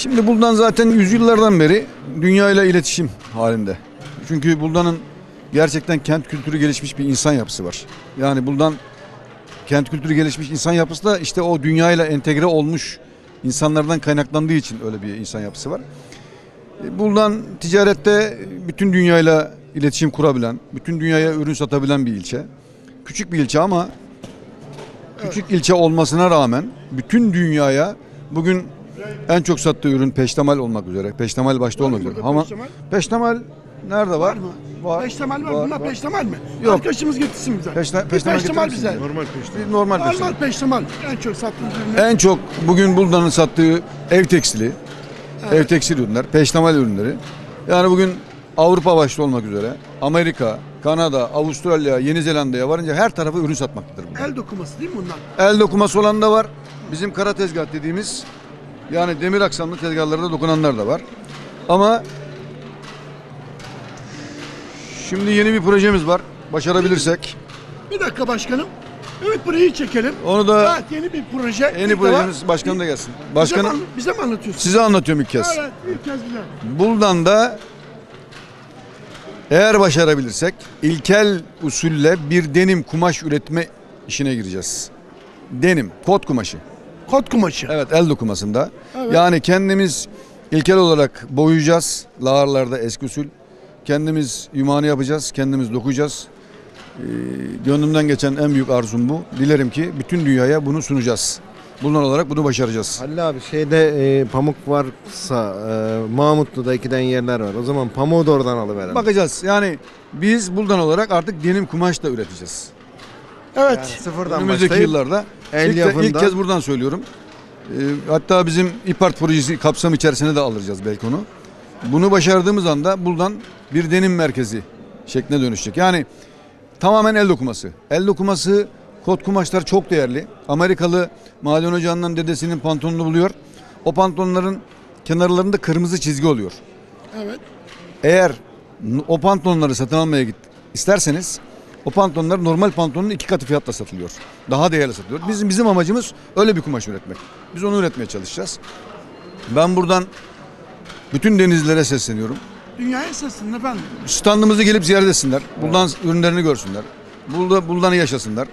Şimdi Buldan zaten yüzyıllardan beri dünyayla iletişim halinde. Çünkü Buldan'ın gerçekten kent kültürü gelişmiş bir insan yapısı var. Yani Buldan kent kültürü gelişmiş insan yapısı da işte o dünyayla entegre olmuş insanlardan kaynaklandığı için öyle bir insan yapısı var. E, Buldan ticarette bütün dünyayla iletişim kurabilen, bütün dünyaya ürün satabilen bir ilçe. Küçük bir ilçe ama küçük ilçe olmasına rağmen bütün dünyaya bugün en çok sattığı ürün peştemal olmak üzere. Peştemal başta olmak üzere. Ama Peştemal peştemal nerede var? var mı? Var. Peştemal var. Var, Bunlar peştemal mi? Yok. Arkadaşımız getirsin bize. Peşte- Bir peştemal peştemal getirir bize. misin? Normal peşte. Bir normal peştemal. Normal peştemal. En çok sattığımız ürünler. En çok bugün Buldan'ın sattığı ev tekstili, ev tekstil ürünler, peştemal ürünleri. Yani bugün Avrupa başta olmak üzere Amerika, Kanada, Avustralya, Yeni Zelanda'ya varınca her tarafı ürün satmaktadır. bunlar. El dokuması değil mi bunlar? El dokuması olan da var. Bizim kara tezgah dediğimiz yani demir aksamlı tezgahlarda dokunanlar da var. Ama şimdi yeni bir projemiz var. Başarabilirsek Bir dakika başkanım. Evet burayı çekelim. onu da Evet yeni bir proje. yeni İlk projemiz defa- başkanım da gelsin. Bize mi, Başkanım an- bize mi anlatıyorsun? size anlatıyorum ilk kez. Evet ilk kez bize. Buldan'da eğer başarabilirsek ilkel usulle bir denim kumaş üretme işine gireceğiz. Denim, kot kumaşı. Kot kumaşı. Evet el dokumasında. Evet. Yani kendimiz ilkel olarak boyayacağız. Lağarlarda eski usul. Kendimiz yumağını yapacağız. Kendimiz dokuyacağız. Ee, gönlümden geçen en büyük arzum bu. Dilerim ki bütün dünyaya bunu sunacağız. Bunlar olarak bunu başaracağız. Halil abi şeyde e, pamuk varsa e, Mahmutlu'da ikiden yerler var. O zaman pamuğu da oradan alıverelim. Bakacağız. Yani biz buradan olarak artık denim kumaş da üreteceğiz. Evet. Yani sıfırdan Önümüzdeki başlayıp yıllarda el ilk, yapımda ilk kez buradan söylüyorum. Ee, hatta bizim İPART projesi kapsam içerisine de alacağız belki onu. Bunu başardığımız anda buradan bir denim merkezi şekline dönüşecek. Yani tamamen el dokuması. El dokuması kot kumaşlar çok değerli. Amerikalı maden ocağından dedesinin pantolonunu buluyor. O pantolonların kenarlarında kırmızı çizgi oluyor. Evet. Eğer o pantolonları satın almaya git isterseniz o pantolonlar normal pantolonun iki katı fiyatla satılıyor. Daha değerli satılıyor. Bizim bizim amacımız öyle bir kumaş üretmek. Biz onu üretmeye çalışacağız. Ben buradan bütün denizlere sesleniyorum. Dünyaya sesinin efendim. Standımızı gelip ziyaret etsinler. Buradan ürünlerini görsünler. Burada buradan yaşasınlar.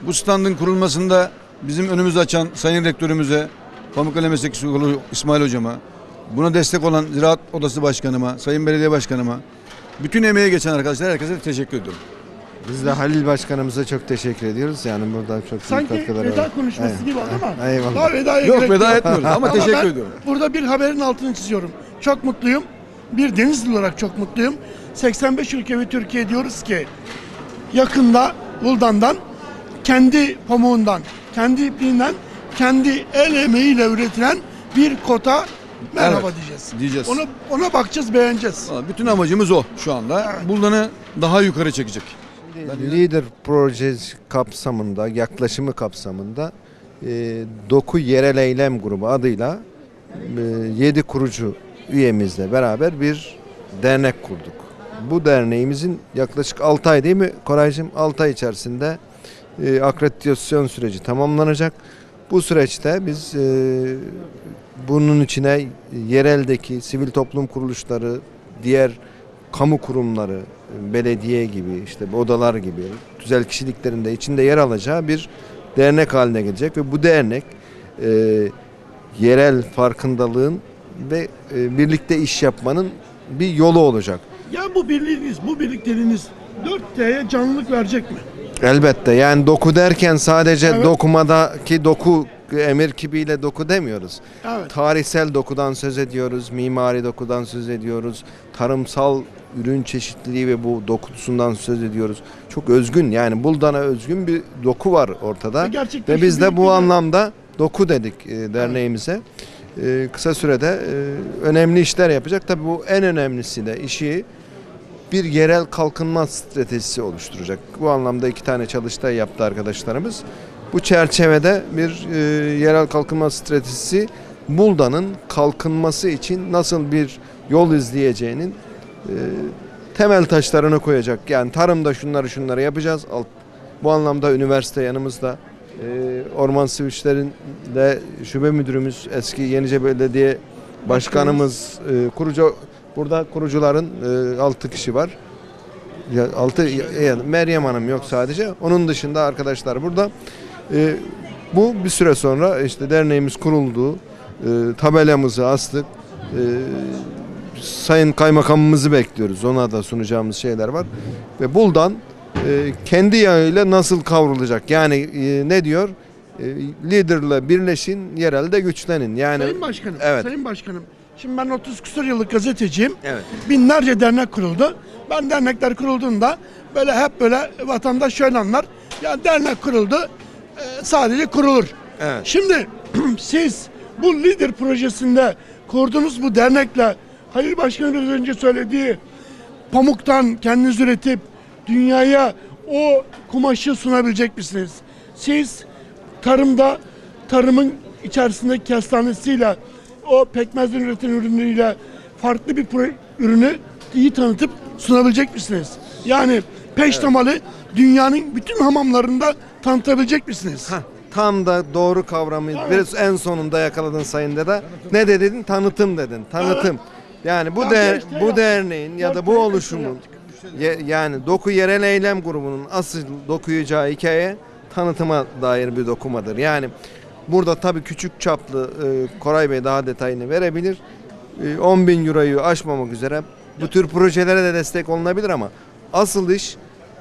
Bu standın kurulmasında bizim önümüzü açan Sayın Rektörümüze, Pamukkale Meslek Okulu İsmail Hocama, buna destek olan Ziraat Odası Başkanıma, Sayın Belediye Başkanıma, bütün emeğe geçen arkadaşlar herkese teşekkür ediyorum. Biz de Halil Başkanımıza çok teşekkür ediyoruz. Yani burada çok büyük Sanki katkıları veda var. konuşması Evet. gibi oldu ama. Eyvallah. Daha vedaya Yok gerek veda etmiyoruz ama Ama teşekkür ben ediyorum. Burada bir haberin altını çiziyorum. Çok mutluyum. Bir Denizli olarak çok mutluyum. 85 ülke ve Türkiye diyoruz ki yakında Buldan'dan kendi pamuğundan, kendi ipliğinden, kendi el emeğiyle üretilen bir kota merhaba Evet, diyeceğiz. diyeceğiz. Ona, ona bakacağız, beğeneceğiz. Valla Bütün amacımız o şu anda. Buldan'ı daha yukarı çekecek. Leader projesi kapsamında, yaklaşımı kapsamında e, Doku Yerel Eylem Grubu adıyla 7 kurucu üyemizle beraber bir dernek kurduk. Bu derneğimizin yaklaşık 6 ay değil mi Koraycığım? 6 ay içerisinde e, akreditasyon süreci tamamlanacak. Bu süreçte biz e, bunun içine yereldeki sivil toplum kuruluşları, diğer kamu kurumları, belediye gibi, işte odalar gibi güzel kişiliklerin de içinde yer alacağı bir dernek haline gelecek ve bu dernek e, yerel farkındalığın ve e, birlikte iş yapmanın bir yolu olacak. Ya bu birliğiniz, bu birlikteliğiniz 4T'ye canlılık verecek mi? Elbette yani doku derken sadece Evet. dokumadaki doku emir kibiyle doku demiyoruz. Evet. Tarihsel dokudan söz ediyoruz, mimari dokudan söz ediyoruz, tarımsal ürün çeşitliliği ve bu dokusundan söz ediyoruz. Çok özgün yani Buldan'a özgün bir doku var ortada. Ve gerçekten Ve biz de bu anlamda doku dedik e, derneğimize. E, kısa sürede e, önemli işler yapacak. Tabii bu en önemlisi de işi bir yerel kalkınma stratejisi oluşturacak. Bu anlamda iki tane çalıştay yaptı arkadaşlarımız. Bu çerçevede bir e, yerel kalkınma stratejisi Bulda'nın kalkınması için nasıl bir yol izleyeceğinin temel taşlarını koyacak. Yani tarımda şunları şunları yapacağız. Bu anlamda üniversite yanımızda. E, Orman Su İşleri'nde şube müdürümüz eski Yenice Belediye Başkanımız, e, kurucu burada kurucuların 6 kişi var. Ya 6 yani Meryem Hanım yok sadece. Onun dışında arkadaşlar burada. E, bu bir süre sonra işte derneğimiz kuruldu. E, tabelamızı astık. E, Sayın Kaymakamımızı bekliyoruz. Ona da sunacağımız şeyler var. Ve Buldan e, kendi yağıyla nasıl kavrulacak? Yani e, ne diyor? E, liderle birleşin, yerelde güçlenin. Yani Sayın Başkanım, Evet. Sayın Başkanım. Şimdi ben 30 küsur yıllık gazeteciyim. Evet. Binlerce dernek kuruldu. Ben dernekler kurulduğunda böyle hep böyle vatandaş şöyle anlar. Ya dernek kuruldu, e, sadece kurulur. Evet. Şimdi siz bu lider projesinde kurduğunuz bu dernekle Halil Başkan'ın biraz önce söylediği pamuktan kendiniz üretip dünyaya o kumaşı sunabilecek misiniz? Siz tarımda tarımın içerisindeki kestanesiyle o pekmezden üretilen ürünüyle farklı bir ürünü iyi tanıtıp sunabilecek misiniz? Yani peştemalı dünyanın bütün hamamlarında tanıtabilecek misiniz? Hah, tam da doğru kavramı biraz en sonunda yakaladın Sayın Dede. Ne de dedin? Tanıtım dedin. Tanıtım. Yani bu der, bu derneğin ya da bu oluşumun ye- yani Doku Yerel Eylem grubunun asıl dokuyacağı hikaye tanıtıma dair bir dokumadır. Yani burada tabii küçük çaplı e, Koray Bey daha detayını verebilir. E, 10 bin euroyu aşmamak üzere bu tür projelere de destek olunabilir ama asıl iş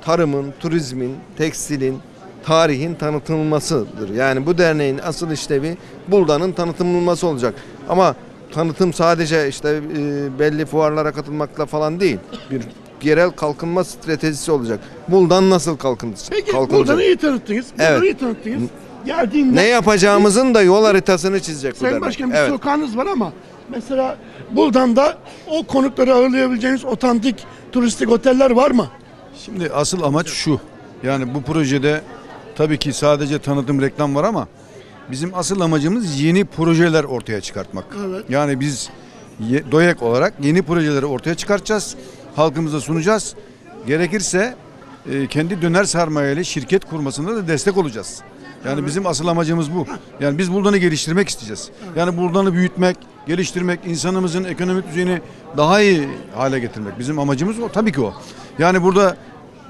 tarımın, turizmin, tekstilin, tarihin tanıtılmasıdır. Yani bu derneğin asıl işlevi Bulda'nın tanıtılması olacak. Ama tanıtım sadece işte e, belli fuarlara katılmakla falan değil. Bir yerel kalkınma stratejisi olacak. Buldan nasıl kalkınacak? Peki kalkınacak? buradan iyi tanıttınız. Buradan Evet. iyi tanıttınız. Geldiğinde Ne yapacağımızın da yol haritasını çizecek bu Sayın dernek. Başkanım bir Evet. sokağınız var ama mesela buradan da o konukları ağırlayabileceğiniz otantik turistik oteller var mı? Şimdi asıl amaç şu. Yani bu projede tabii ki sadece tanıtım reklam var ama bizim asıl amacımız yeni projeler ortaya çıkartmak. Evet. Yani biz ye- DOYEK olarak yeni projeleri ortaya çıkartacağız. Halkımıza sunacağız. Gerekirse e, kendi döner sermayeli şirket kurmasında da destek olacağız. Yani bizim asıl amacımız bu. Yani biz Buldan'ı geliştirmek isteyeceğiz. Yani Buldan'ı büyütmek, geliştirmek, insanımızın ekonomik düzeyini daha iyi hale getirmek. Bizim amacımız o. Tabii ki o. Yani burada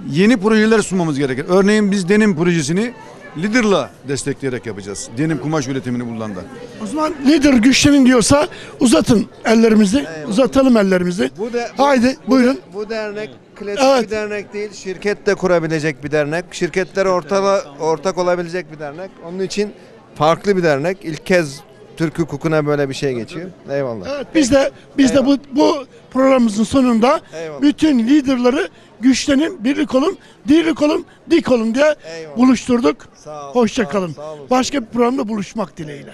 yeni projeler sunmamız gerekir. Örneğin biz denim projesini Lider'la destekleyerek yapacağız. Denim kumaş üretimini Buldan'da. O zaman lider güçlenin diyorsa uzatın ellerimizi. Uzatalım ellerimizi. Bu de- bu- Haydi buyurun. Bu dernek klasik Evet. bir dernek değil, şirket de kurabilecek bir dernek. Şirketlere ortala, ortak olabilecek bir dernek. Onun için farklı bir dernek. İlk kez Türk hukukuna böyle bir şey geçiyor. Eyvallah. Evet, biz de biz de bu bu programımızın sonunda Eyvallah. bütün liderleri güçlenin, birlik olun, dirlik olun, dik olun diye Eyvallah. buluşturduk. Sağ ol, Hoşça sağ ol, kalın. sağ olun. Başka bir programda buluşmak dileğiyle.